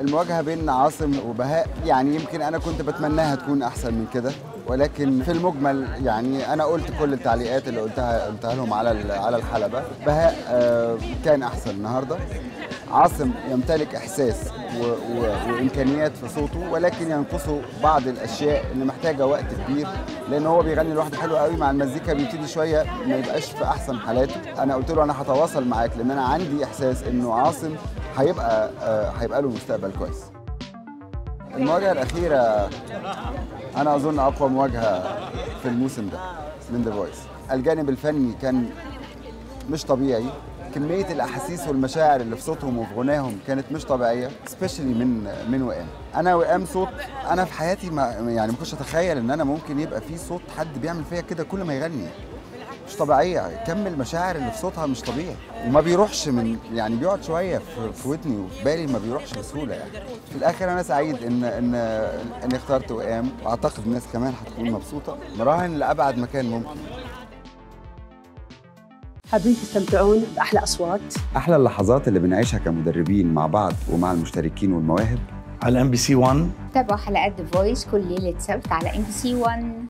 المواجهة بين عاصم وبهاء يعني يمكن أنا كنت بتمناها تكون أحسن من كده. ولكن في المجمل يعني أنا قلت كل التعليقات اللي قلتها قلتها لهم على على الحلبة. بهاء آه، كان أحسن النهاردة. عاصم يمتلك إحساس و و وإمكانيات في صوته ولكن ينقصه بعض الأشياء اللي محتاجة وقت كبير لأن هو بيغني لوحده حلو قوي مع المزيكا بيبتدي شوية ما يبقاش في أحسن حالاته. أنا قلت له أنا هتواصل معاك لأن أنا عندي إحساس إنه عاصم هيبقى آه، هيبقى له مستقبل كويس. المواجهة الأخيرة أنا أظن أقوى مواجهة في الموسم ده من The Voice الجانب الفني كان مش طبيعي. كمية الأحاسيس والمشاعر اللي في صوتهم وفي غناهم كانت مش طبيعية especially من من وئام. أنا وئام صوت أنا في حياتي ما يعني ما كنتش أتخيل إن أنا ممكن يبقى في صوت حد بيعمل فيا كده كل ما يغني. مش طبيعية كم المشاعر اللي في صوتها مش طبيعي. وما بيروحش من يعني بيقعد شوية في, ودني وفي بالي ما بيروحش بسهولة يعني. في الآخر أنا سعيد إن إن إن اخترت وئام وأعتقد الناس كمان هتكون مبسوطة. مراهن لأبعد مكان ممكن. حابين تستمتعون بأحلى أصوات؟ أحلى اللحظات اللي بنعيشها كمدربين مع بعض ومع المشتركين والمواهب. على MBC 1 تابعوا حلقات The Voice كل ليلة سبت على MBC 1